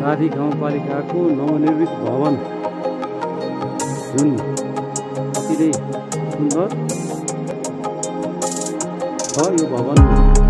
राधी गाउँपालिकाको नवनिर्मित भवन। जुन अति नै सुन्दर छ यो भवन।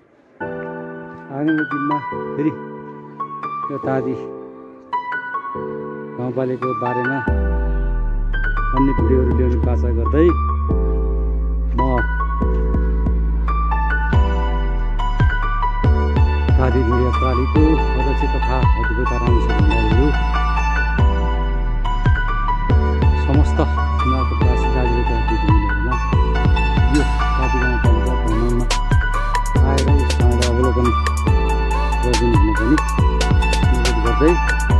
आगामी दिनमा फेरि यो तादी गाउँपालिकाको बारेमा अन्य भिडियोहरू ल्याउने बाचा गर्दै म तादी मिडिया प्रालीको अध्यक्ष तथा अध्यक्ष रामेश ali. Vamos ver.